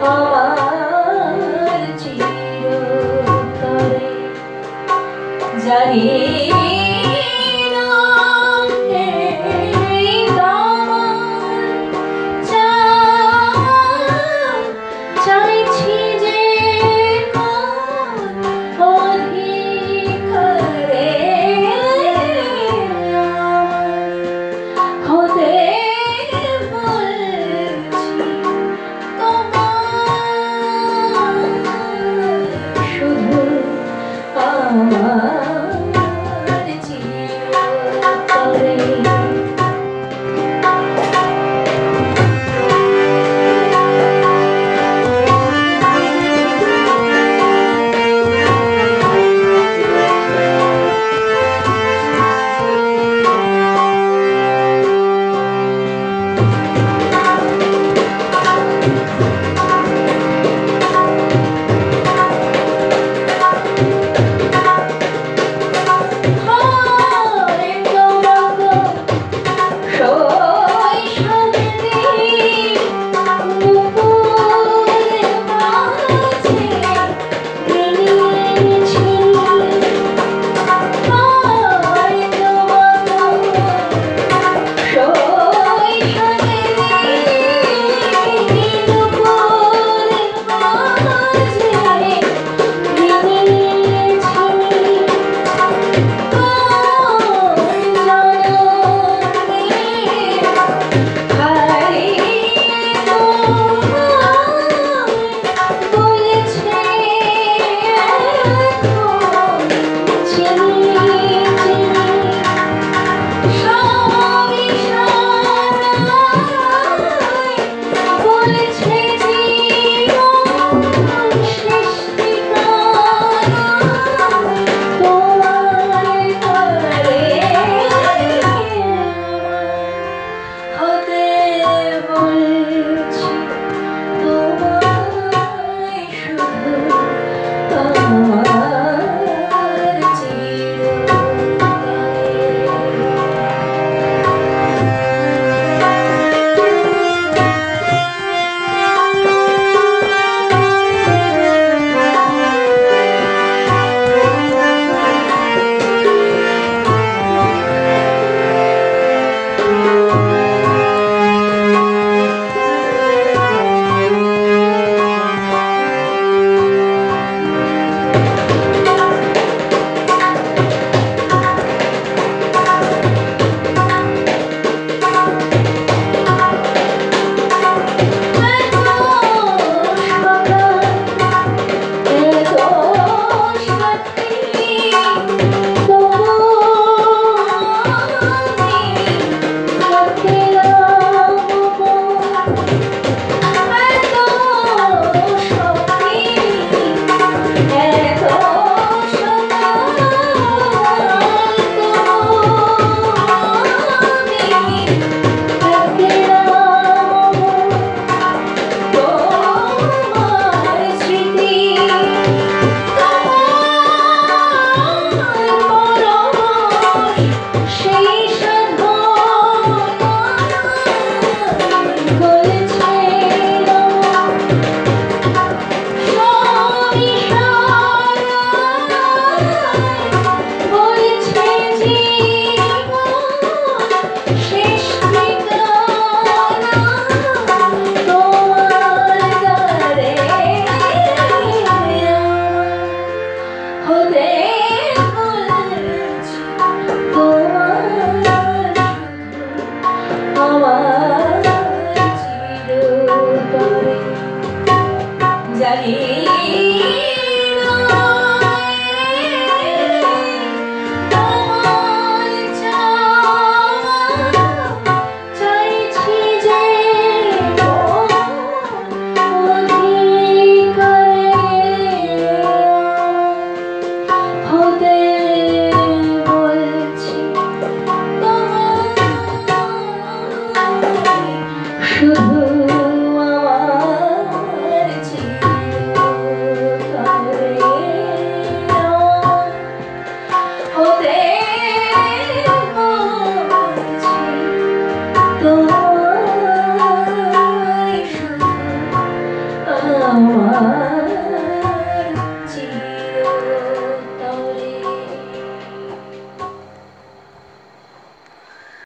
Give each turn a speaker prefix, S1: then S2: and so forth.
S1: Oh. Hare